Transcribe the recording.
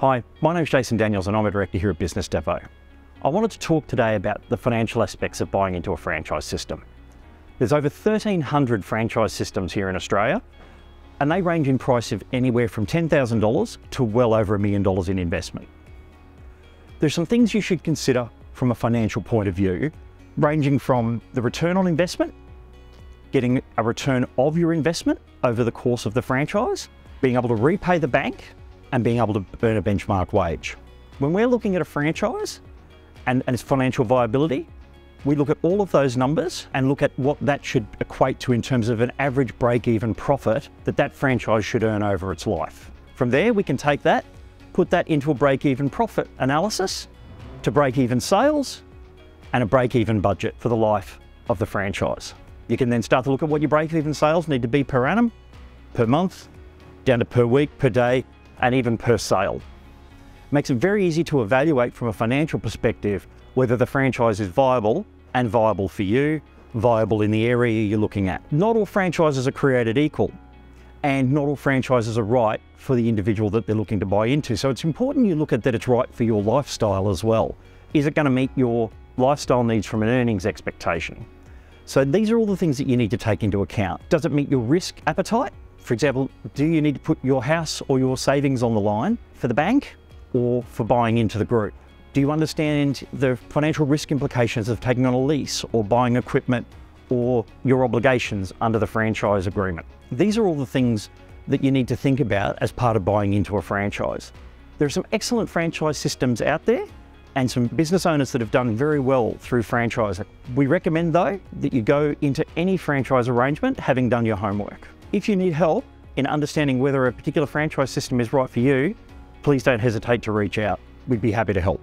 Hi, my name is Jason Daniels and I'm a director here at Business Depot. I wanted to talk today about the financial aspects of buying into a franchise system. There's over 1,300 franchise systems here in Australia and they range in price of anywhere from $10,000 to well over a million dollars in investment. There's some things you should consider from a financial point of view, ranging from the return on investment, getting a return of your investment over the course of the franchise, being able to repay the bank and being able to earn a benchmark wage. When we're looking at a franchise and, and its financial viability, we look at all of those numbers and look at what that should equate to in terms of an average break-even profit that that franchise should earn over its life. From there, we can take that, put that into a break-even profit analysis to break-even sales and a break-even budget for the life of the franchise. You can then start to look at what your break-even sales need to be per annum, per month, down to per week, per day, and even per sale. Makes it very easy to evaluate from a financial perspective whether the franchise is viable and viable for you, viable in the area you're looking at. Not all franchises are created equal and not all franchises are right for the individual that they're looking to buy into. So it's important you look at that it's right for your lifestyle as well. Is it going to meet your lifestyle needs from an earnings expectation? So these are all the things that you need to take into account. Does it meet your risk appetite? For example, do you need to put your house or your savings on the line for the bank or for buying into the group? Do you understand the financial risk implications of taking on a lease or buying equipment or your obligations under the franchise agreement? These are all the things that you need to think about as part of buying into a franchise. There are some excellent franchise systems out there and some business owners that have done very well through franchising. We recommend though that you go into any franchise arrangement having done your homework. If you need help in understanding whether a particular franchise system is right for you, please don't hesitate to reach out. We'd be happy to help.